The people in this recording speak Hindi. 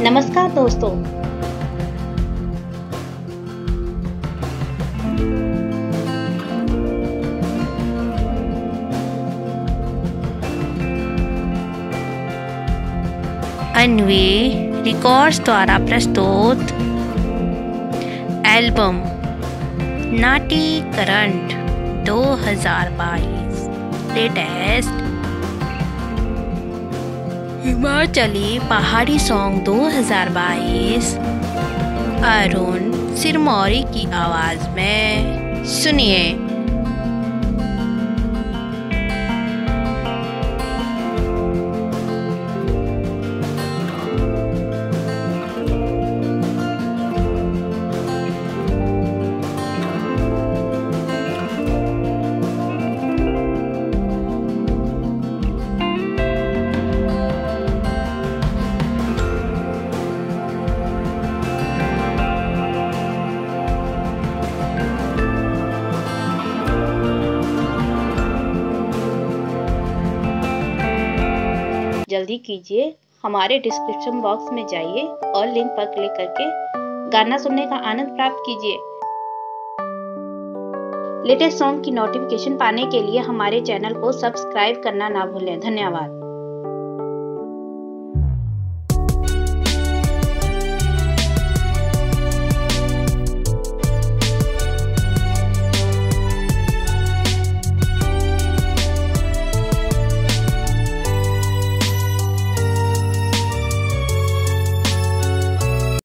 नमस्कार दोस्तों। अन्वे रिकॉर्ड्स द्वारा प्रस्तुत album Nati current 2022 latest Himachali Pahari song 2022 Arun Sirmauri की आवाज़ में। सुनिए। जल्दी कीजिए, हमारे डिस्क्रिप्शन बॉक्स में जाइए और लिंक पर क्लिक करके गाना सुनने का आनंद प्राप्त कीजिए। लेटेस्ट सॉन्ग की नोटिफिकेशन पाने के लिए हमारे चैनल को सब्सक्राइब करना ना भूलें। धन्यवाद।